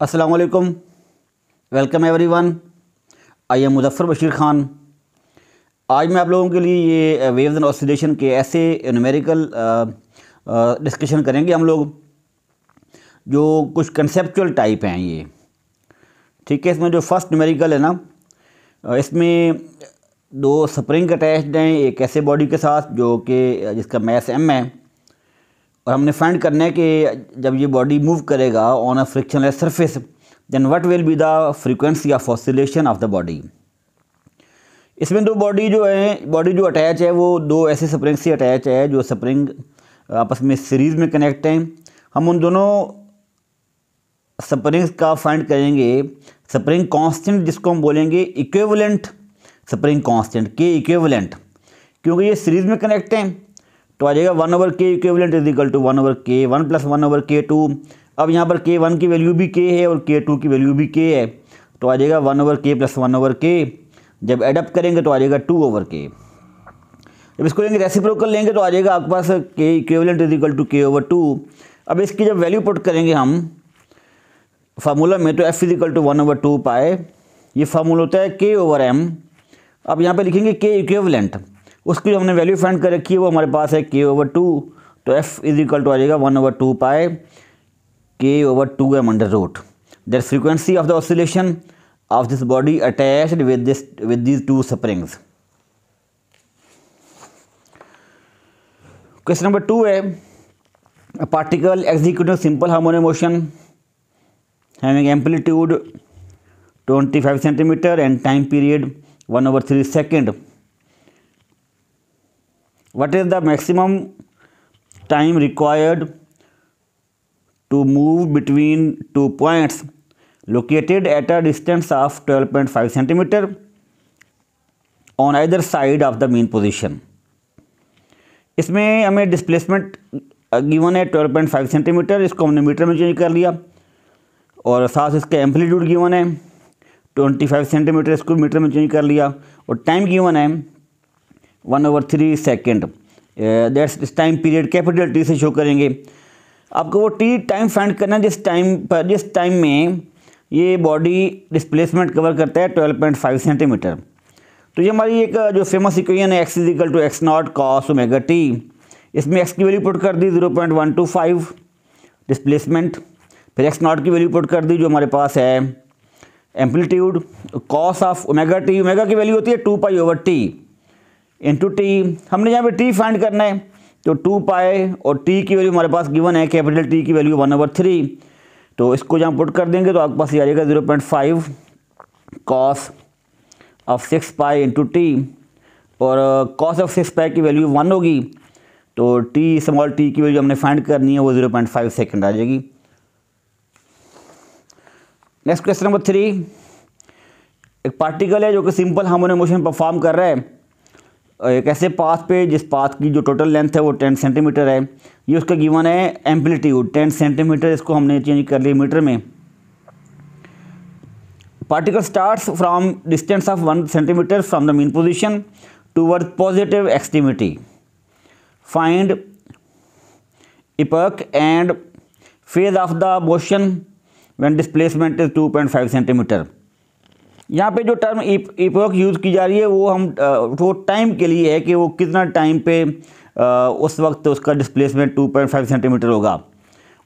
अस्सलाम वालेकुम welcome everyone I am Muzaffar Bashir Khan आज मैं आप लोगों के लिए ये वेव्स एंड ऑसिलेशन के ऐसे न्यूमेरिकल डिस्कशन करेंगे हम लोग, जो कुछ कंसेप्चुअल टाइप हैं ये। ठीक है, इसमें जो फ़र्स्ट न्यूमेरिकल है ना इसमें दो स्प्रिंग अटैच्ड हैं, एक ऐसे बॉडी के साथ, जो कि जिसका मैस एम है। और हमने फाइंड करना है कि जब ये बॉडी मूव करेगा on a frictionless surface then what will be the frequency of oscillation of the body इसमें दो बॉडी जो है बॉडी जो अटैच है, वो दो ऐसे स्प्रिंग से अटैच है जो स्प्रिंग आपस में सीरीज़ में कनेक्ट हैं। हम उन दोनों स्प्रिंग्स का फाइंड करेंगे। स्प्रिंग कांस्टेंट जिसको हम बोलेंगे equivalent spring constant K equivalent क्योंकि ये सीरीज़ में कनेक्ट हैं। तो आ जाएगा one over K equivalent is equal to one over K one plus one over K two अब यहाँ पर के वन की वैल्यू भी के है और के टू की वैल्यू भी के है। तो आ जाएगा one over K plus one over K जब एडअप करेंगे तो आ जाएगा टू ओवर के जब इसको लेंगे रेसिप्रोकल लेंगे तो आ जाएगा आपके पास K equivalent is equal to K over two अब इसकी जब वैल्यू पुट करेंगे हम फार्मूला में तो F equal to one over two pi ये फार्मूला होता है के ओवर एम अब यहाँ पे लिखेंगे के इक्विवेलेंट उसकी जो हमने वैल्यू फाइंड कर रखी है, वो हमारे पास है के ओवर टू तो एफ़ इज़ इक्वल टू आ जाएगा one over two pi K over two M under root that frequency of the oscillation of this body attached with this with these two springs question number two है particle executive simple harmonic motion having amplitude 25 centimeter and time period 1 over 3 second. What is the maximum time required to move between two points located at a distance of 12.5 centimeter on either side of the mean position इसमें हमें displacement given है 12.5 centimetre इसको हमने metre में change कर लिया और साथ इसका एम्पलीट्यूड गिवन है 25 सेंटीमीटर इसको मीटर में चेंज कर लिया और टाइम गिवन है one over three second that's इस टाइम पीरियड कैपिटल टी से शो करेंगे। आपको वो टी टाइम फाइंड करना जिस टाइम पर, जिस टाइम में ये बॉडी डिस्प्लेसमेंट कवर करता है 12.5 सेंटीमीटर तो ये हमारी एक, जो फ़ेमस इक्वेशन है X equal to X not cos omega T इसमें एक्स की वैल्यू पुट कर दी zero point one two five displacement फिर एक्स नॉट की वैल्यू पुट कर दी जो हमारे पास है। Amplitude cos of omega T omega की वैल्यू होती है two pi over T into T हमने यहाँ पे टी फाइंड करना है तो टू पाए और टी की वैल्यू हमारे पास गिवन है कैपिटल टी की वैल्यू वन ओवर थ्री तो इसको जहाँ पुट कर देंगे तो आपके पास ये आ जाएगा zero point five cos of six pi into t और कॉस ऑफ़ सिक्स पाए की वैल्यू वन होगी तो टी स्मॉल टी की वैल्यू हमने फाइंड करनी है, वो ज़ीरो पॉइंट फाइव सेकेंड आ जाएगी। नेक्स्ट क्वेश्चन नंबर थ्री एक पार्टिकल है जो कि सिंपल हार्मोनिक मोशन परफॉर्म कर रहा है। एक ऐसे पाथ पे, जिस पाथ की जो टोटल लेंथ है वो टेन सेंटीमीटर है। ये उसका गिवन है एम्पलीट्यूड टेन सेंटीमीटर इसको हमने चेंज कर लिया मीटर में। Particle starts from distance of one centimetre from the mean position toward positive extremity find epoch and phase of the motion when displacement is 2.5 centimetre यहाँ पे जो term epoch use की जा रही है, वो हम वो टाइम के लिए है कि वो कितना टाइम पे उस वक्त उसका डिस्प्लेसमेंट 2.5 सेंटीमीटर होगा।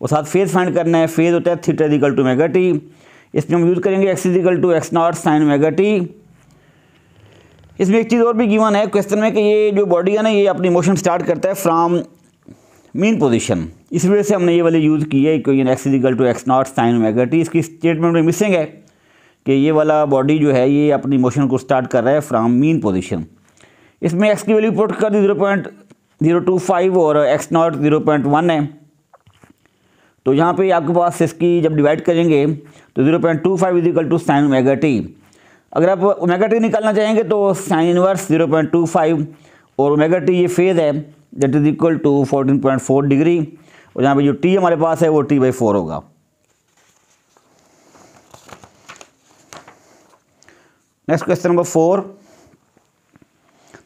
और साथ फ़ेज़ फाइंड करना है। फ़ेज़ होता है theta equal to omega t इसमें हम यूज़ करेंगे x to x naught sine omega t इसमें एक चीज़ और भी गिवन है। क्वेश्चन में कि ये जो बॉडी है ना, ये अपनी मोशन स्टार्ट करता है फ्राम मीन पोजीशन इस वजह से हमने ये वाली यूज़ की है equation x equal to x naught sine omega t इसकी स्टेटमेंट में मिसिंग है। कि ये वाला बॉडी जो है, ये अपनी मोशन को स्टार्ट कर रहा है फ्राम मीन पोजीशन इसमें एक्स की वैल्यू पुट कर दी zero point zero two five और x naught zero point one है। तो यहाँ पे आपके पास इसकी जब डिवाइड करेंगे तो zero point two five equal to sine omega t अगर आप ओमेगा टी निकालना चाहेंगे तो sine inverse zero point two five और ओमेगा टी ये फ़ेज़ है that is equal to fourteen point four degree और यहाँ पे जो टी हमारे पास है, वो टी बाई फोर होगा। Next question number four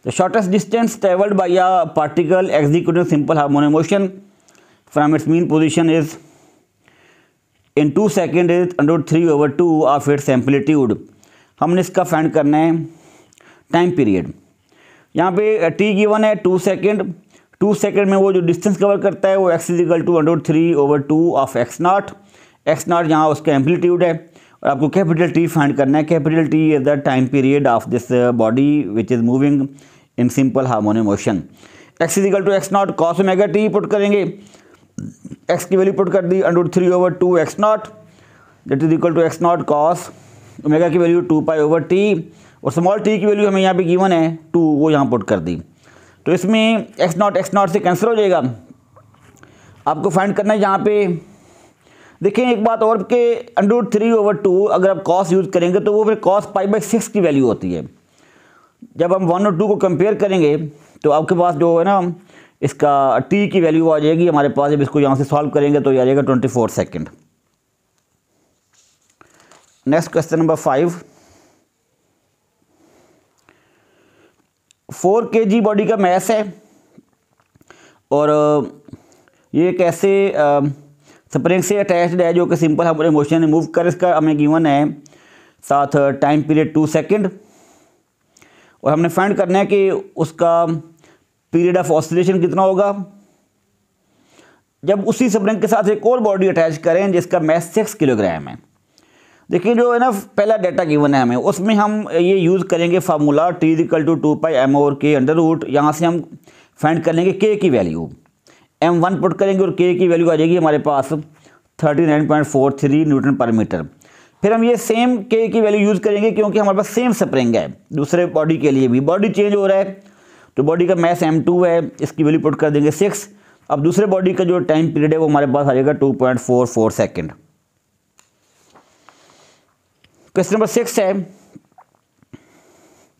the shortest distance travelled by a particle executing simple harmonic motion from its mean position is in two second is under three over two of its amplitude हमने इसका find करना है time period यहाँ पे T given है two second two second में वो जो डिस्टेंस कवर करता है वो x equal to under three over two of x naught x naught यहाँ उसका एम्पलीट्यूड है। और आपको कैपिटल टी फाइंड करना है। Capital t is the time period of this body which is moving in simple harmonic motion x equal to x naught cos omega t put करेंगे। X की value put कर दी under three over two x naught that is equal to x naught cos omega की value two pi over t और small T की value हमें यहाँ पे given है टू वो यहाँ पुट कर दी। तो इसमें एक्स नॉट एक्स नॉट से कैंसिल हो जाएगा। आपको फाइंड करना है यहाँ पे देखिए एक बात और कि अंडर थ्री ओवर टू अगर आप कॉस यूज़ करेंगे तो वो फिर कॉस पाई बाई सिक्स की वैल्यू होती है। जब हम वन और टू को कंपेयर करेंगे तो आपके पास जो है ना, इसका टी की वैल्यू आ जाएगी। हमारे पास जब इसको यहाँ से सॉल्व करेंगे तो ये आ जाएगा twenty four second next question number five four k g body का मैस है। और, ये एक ऐसे स्प्रिंग से अटैच्ड है जो कि सिंपल हम हमारे मोशन मूव कर इसका हमें गिवन है। साथ टाइम पीरियड टू सेकंड और हमने फाइंड करना है कि उसका पीरियड ऑफ़ ऑसिलेशन कितना होगा। जब उसी स्प्रिंग के साथ एक और बॉडी अटैच करें जिसका मैस सिक्स किलोग्राम है। देखिए जो है ना, पहला डाटा गिवन है हमें, उसमें हम ये यूज़ करेंगे formula t equal to two pi m और के अंडर रूट यहाँ से हम फाइंड कर लेंगे के की वैल्यू एम वन पुट करेंगे और के की वैल्यू आ जाएगी हमारे पास thirty nine point four three newton per metre. फिर हम ये सेम के की वैल्यू यूज़ करेंगे क्योंकि हमारे पास सेम स्प्रिंग है। दूसरे बॉडी के लिए भी। बॉडी चेंज हो रहा है तो बॉडी का मैस एम टू है, इसकी वैल्यू पुट कर देंगे सिक्स अब दूसरे बॉडी का जो टाइम पीरियड है, वो हमारे पास आ जाएगा two point four four second question number six है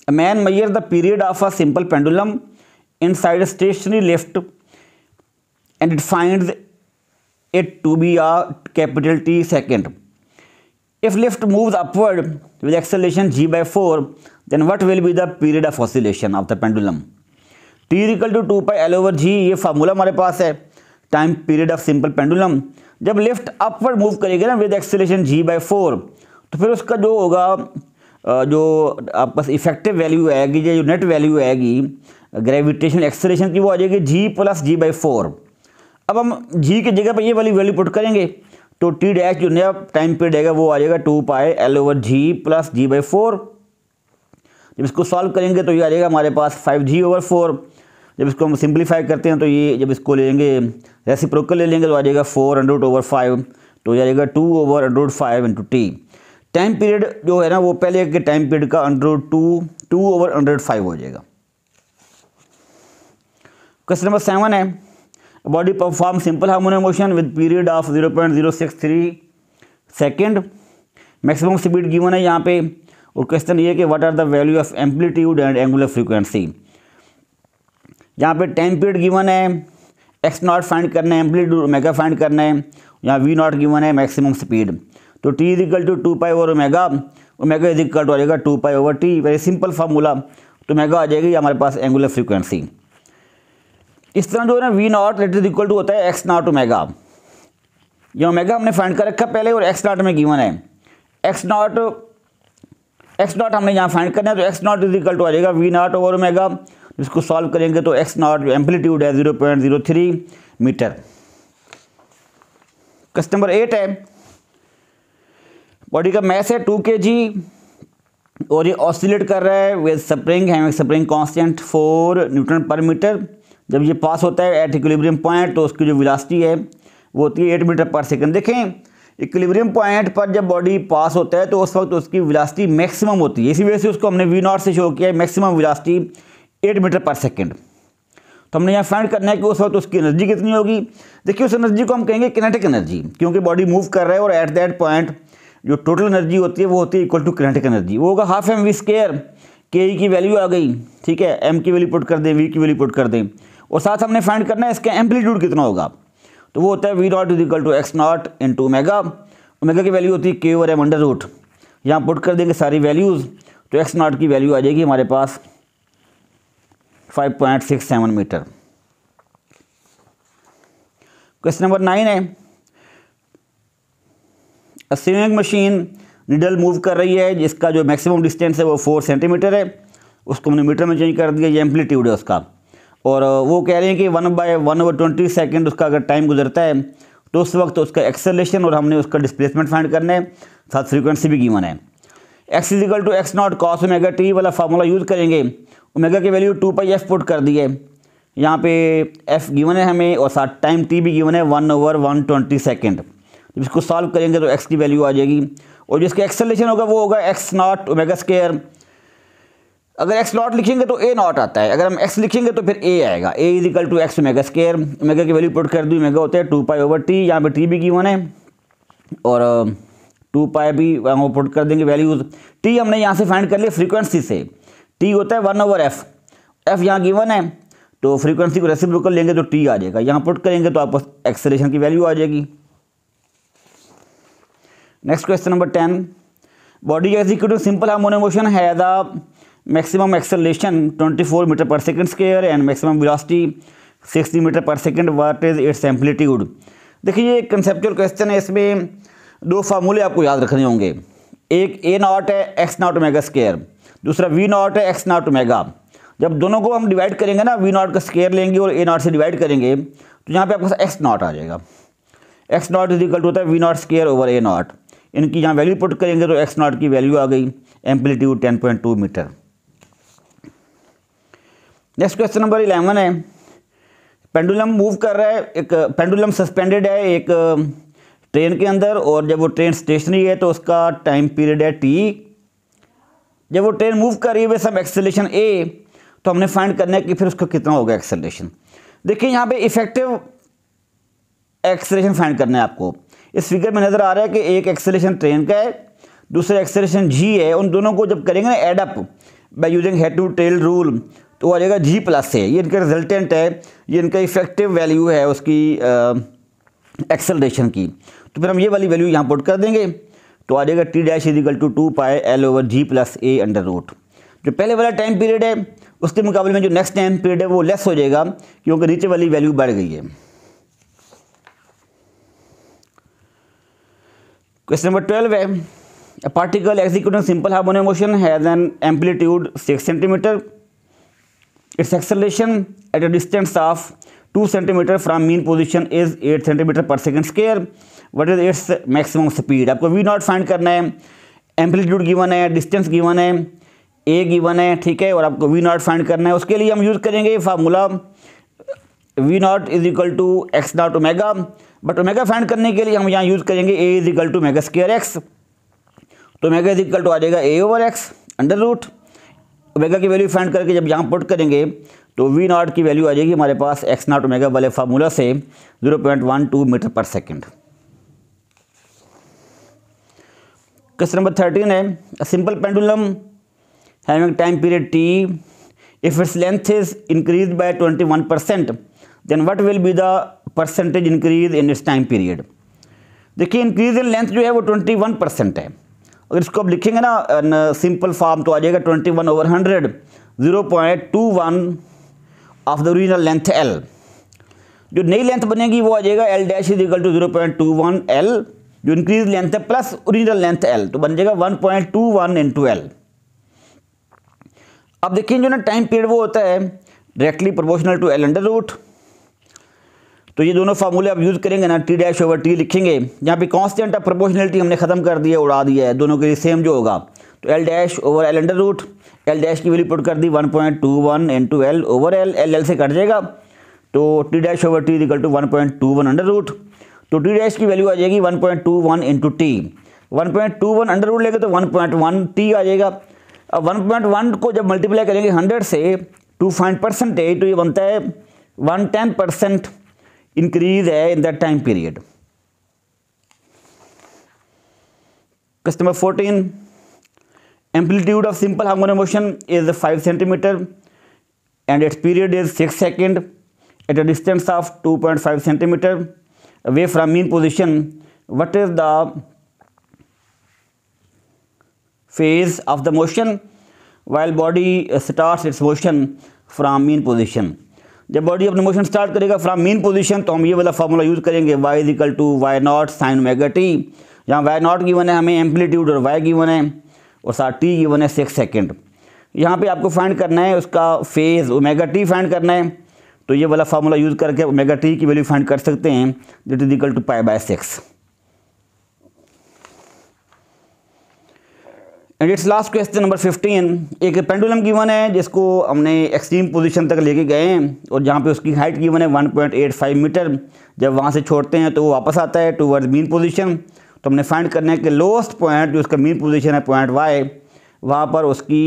man man the period of a simple pendulum inside a stationary lift and it find it to be a capital t second if lift move upward with acceleration g by four then what will be the period of oscillation of the pendulum t equal to two pi l over g ये formula हमारे पास है. Time period of simple pendulum जब lift upward move करेगा ना with acceleration g by four तो फिर उसका जो होगा जो आप पास इफ़ेक्टिव वैल्यू आएगी या जो नेट वैल्यू आएगी ग्रेविटेशन एक्सलेशन की वो आ जाएगी g plus g by four अब हम जी की जगह पर ये वाली वैल्यू पुट करेंगे तो टी डैश जो नया टाइम पीरियड आएगा वो आ जाएगा two pi l over g plus g by four जब इसको सॉल्व करेंगे तो ये आ जाएगा हमारे पास फाइव जी ओवर फोर जब इसको हम सिंप्लीफाई करते हैं तो ये जब इसको ले लेंगे रेसिप्रोकल ले लेंगे तो आ जाएगा फोर हंड्रेड ओवर फाइव तो ये आ जाएगा two over hundred five into t time period जो है ना, वो पहले के टाइम पीरियड का under two two over hundred five हो जाएगा। क्वेश्चन नंबर सेवन है। Body perform simple harmonic motion with period of zero point zero six three second maximum speed given है यहाँ पे। और क्वेश्चन ये कि what are the value of amplitude and angular frequency यहाँ पे टाइम पीरियड गिवन है। एक्स नॉट फाइंड करना है एम्पलीट्यूड मेगा फाइंड करना है। यहाँ वी नॉट गिवन है मैक्सिमम स्पीड तो t is equal to two pi over omega omega is equal to आ जाएगा two pi over t very simple formula तो मेगा आ जाएगी हमारे पास एंगुलर फ्रीक्वेंसी इस तरह जो है ना v naught let is equal to होता है एक्स नॉट ओमेगा ये ओमेगा हमने फाइंड कर रखा पहले और एक्स नॉट में गिवन है। एक्स नॉट एक्स नॉट हमने यहाँ फाइंड करना है तो x naught is equal to आ जाएगा वी नॉट ओवर ओमेगा इसको सॉल्व करेंगे तो एक्स नॉट एम्पलीट्यूड है zero point zero three metre question number eight है। बॉडी का मैस है टू के जी और ये ऑसिलेट कर रहा है विद स्प्रिंग है spring constant four newton per metre जब ये पास होता है एट इक्विलिब्रियम पॉइंट तो उसकी जो विलासिटी है, वो होती है एट मीटर पर सेकंड। देखें, इक्विलिब्रियम पॉइंट पर जब बॉडी पास होता है तो उस वक्त उसकी विलासिटी मैक्सिमम होती है। इसी वजह से उसको हमने वी नॉट से शो किया है, maximum velocity eight metre per second. तो हमने यहाँ फाइंड करना है कि उस वक्त उसकी एनर्जी कितनी होगी। देखिए, उस एनर्जी को हम कहेंगे किनेटिक एनर्जी क्योंकि बॉडी मूव कर रहा है और एट दैट पॉइंट जो टोटल एनर्जी होती है, वो होती है इक्वल टू किनेटिक एनर्जी वो होगा हाफ़ एम वी स्केयर के ई की वैल्यू आ गई, ठीक है? एम की वैल्यू पुट कर दें वी की वैल्यू पुट कर दें। और साथ हमने फाइंड करना है इसका एम्पलीट्यूड कितना होगा। तो वो होता है v naught is equal to x naught into omega omega की वैल्यू होती है के और एम अंडर रूट यहाँ पुट कर देंगे सारी वैल्यूज़ तो एक्स नॉट की वैल्यू आ जाएगी हमारे पास five point six seven metre question number nine है। स्विमिंग मशीन निडल मूव कर रही है, जिसका जो मैक्सिमम डिस्टेंस है वो फोर सेंटीमीटर है। उसको हमने मीटर में चेंज कर दिया, ये एम्पलीट्यूड है उसका। और वो कह रहे हैं कि one by one over twenty second उसका अगर टाइम गुजरता है तो उस वक्त उसका एक्सेलेशन और हमने उसका डिस्प्लेसमेंट फाइंड करना है। साथ फ्रीक्वेंसी भी गिवन है। X equal to x naught cos omega t वाला फार्मूला यूज़ करेंगे। ओमेगा की value two pi f put कर दी है। यहाँ पे एफ़ गिवन है हमें और साथ टाइम टी भी गिवन है one over one twenty second जब इसको सॉल्व करेंगे तो एक्स की वैल्यू आ जाएगी। और जिसका एक्सेलेशन होगा वो होगा एक्स नॉट ओमेगा स्केयर अगर एक्स नॉट लिखेंगे तो ए नॉट आता है। अगर हम एक्स लिखेंगे तो फिर ए आएगा। A is equal to x omega square omega की वैल्यू पुट कर दी मेगा होता है टू पाई ओवर टी यहाँ पे टी भी गिवन है और टू पाई भी वहाँ पुट कर देंगे वैल्यूज़ टी हमने यहाँ से फाइंड कर लिया फ्रीक्वेंसी से। टी होता है वन ओवर एफ़ एफ़ यहाँ गिवन है। तो फ्रीक्वेंसी को रेसिप्रोकल लेंगे तो टी आ जाएगा। यहाँ पुट करेंगे तो आपको एक्सलेशन की वैल्यू आ जाएगी। Next question number ten body executing simple harmonic motion है the maximum acceleration 24 metre per second square and maximum velocity 60 metre per second what is its amplitude देखिए, ये कंसेप्चुअल क्वेश्चन है, इसमें दो फार्मूले आपको याद रखने होंगे। एक ए नॉट है एक्स नॉट मेगा स्केयर दूसरा वी नॉट है एक्स नॉट मेगा जब दोनों को हम डिवाइड करेंगे ना वी नॉट का स्केयर लेंगे और ए नॉट से डिवाइड करेंगे तो यहाँ पे आपके पास एक्स नॉट आ जाएगा। X naught is equal to होता है v naught square over a naught इनकी यहाँ वैल्यू पुट करेंगे तो एक्स नॉट की वैल्यू आ गई amplitude ten point two metre next question number eleven है। पेंडुलम मूव कर रहा है, एक पेंडुलम सस्पेंडेड है एक ट्रेन के अंदर और जब वो ट्रेन स्टेशनरी है तो उसका टाइम पीरियड है टी जब वो ट्रेन मूव कर रही है सब एक्सेलेशन ए तो हमने फाइंड करना है कि फिर उसका कितना होगा एक्सेलेशन देखिए, यहाँ पे इफ़ेक्टिव एक्सेलेशन फाइंड करना है आपको। इस फिगर में नज़र आ रहा है कि एक एक्सेलेशन ट्रेन का है, दूसरा एक्सेलेशन जी है, उन दोनों को जब करेंगे ना add up by using head to tail rule तो आ जाएगा जी प्लस है ये इनका रिजल्टेंट है, ये इनका इफ़ेक्टिव वैल्यू है उसकी एक्सेलरेशन की। तो फिर हम ये वाली वैल्यू यहाँ पुट कर देंगे। तो आ जाएगा t dash equal to two pi l over g plus a under root जो पहले वाला टाइम पीरियड है, उसके मुकाबले में जो नेक्स्ट टाइम पीरियड है, वो लेस हो जाएगा, क्योंकि नीचे वाली वैल्यू बढ़ गई है। क्वेश्चन नंबर ट्वेल्व है। Particle executing simple harmonic motion has an amplitude 6 centimeter. Its acceleration at a distance of 2 centimeter from mean position is 8 centimeter per second square. What is its maximum speed आपको we not find करना है। Amplitude given है distance given है ए given है, ठीक है? और आपको वी नॉट फाइंड करना है। उसके लिए हम यूज़ करेंगे formula v naught is equal to x naught omega but omega find करने के लिए हम यहाँ यूज़ करेंगे a is equal to omega square x तो मेगा इज़ इक्वल टू आ जाएगा a over x under root omega की वैल्यू फाइंड करके जब यहाँ पुट करेंगे तो वी नॉट की वैल्यू आ जाएगी हमारे पास एक्स नॉट ओमेगा वाले फार्मूला से zero point one two metre per second question number thirteen है simple pendulum having time period T if its length is increase by twenty one percent then what will be the percentage increase in its time period देखिए increase in length जो है वो twenty one percent है। अगर इसको आप लिखेंगे ना सिंपल फॉर्म तो आ जाएगा twenty one over hundred zero point two one of the original length L जो नई लेंथ बनेगी, वो आ जाएगा L dash is equal to zero point two one L जो इंक्रीज लेंथ है प्लस ओरिजिनल लेंथ एल तो बन जाएगा one point two one into L अब देखिए, जो ना टाइम पीरियड वो होता है directly proportional to L under root तो ये दोनों फार्मूले आप यूज़ करेंगे ना टी डैश ओवर टी लिखेंगे, यहाँ पे कॉन्स्टेंट ऑफ़ प्रोपोर्शनलिटी हमने ख़त्म कर दिया उड़ा दिया है, दोनों के लिए सेम जो होगा। तो L dash over L under root L dash की वैल्यू पुट कर दी one point two one into L over L L L से कट जाएगा। तो T dash over T equal to one point two one under root तो T dash की value आ जाएगी one point two one into T one point two one under root लेंगे तो one point one T आ जाएगा। अब one point one को जब मल्टीप्लाई करेंगे हंड्रेड से टू फाइव परसेंटेज तो ये बनता है one ten percent increase in that time period. Customer 14 amplitude of simple harmonic motion is 5 centimeter and its period is 6 second at a distance of 2.5 centimeter. Away from mean position what is the phase of the motion? While body starts its motion from mean position. जब body अपने motion start करेगा from mean position तो हम ये वाला formula use करेंगे Y is equal to Y naught sine omega T यहाँ why not given है, हमें एम्पलीट्यूड और वाई गिवन है, और साथ टी गिवन है सिक्स सेकेंड यहाँ पे आपको फाइंड करना है, उसका फ़ेज़ ओमेगा टी फाइंड करना है तो ये वाला फार्मूला यूज़ करके ओमेगा टी की वैल्यू फाइंड कर सकते हैं that is equal to pi by six and its last question number fifteen एक पेंडुलम गिवन है, जिसको हमने एक्सट्रीम पोजीशन तक लेके गए हैं, और जहाँ पे उसकी हाइट गिवन है 1.85 मीटर जब वहाँ से छोड़ते हैं तो वो वापस आता है टूवर्ड मीन पोजीशन तो हमने फाइंड करना है कि लोएस्ट पॉइंट जो उसका मीन पोजीशन है पॉइंट वाई वहाँ पर उसकी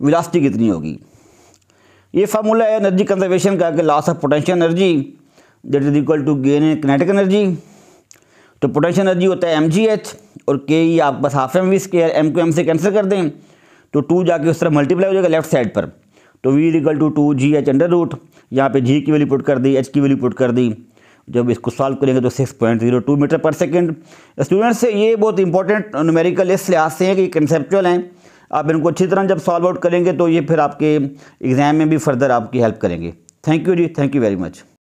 विलासिटी कितनी होगी? ये फार्मूला है एनर्जी कंजर्वेशन का, कि loss of potential energy that is equal to gain in kinetic energy तो पोटेंशियल एनर्जी होता है एम जी एच और के ई आप बस half M V square M को एम से कैंसिल कर दें तो टू जाके उस तरह मल्टीप्लाई हो जाएगा लेफ़्ट साइड पर। तो V equal to two G H under root यहाँ पे जी की वैल्यू पुट कर दी एच की वैल्यू पुट कर दी। जब इसको सॉल्व करेंगे तो six point zero two metre per second students से ये बहुत इंपॉर्टेंट न्यूमेरिकल इस लिहाज से हैं कि कंसेप्चुअल हैं। आप इनको अच्छी तरह जब सॉल्व आउट करेंगे तो ये फिर आपके एग्ज़ाम में भी फर्दर आपकी हेल्प करेंगे। थैंक यू जी थैंक यू वेरी मच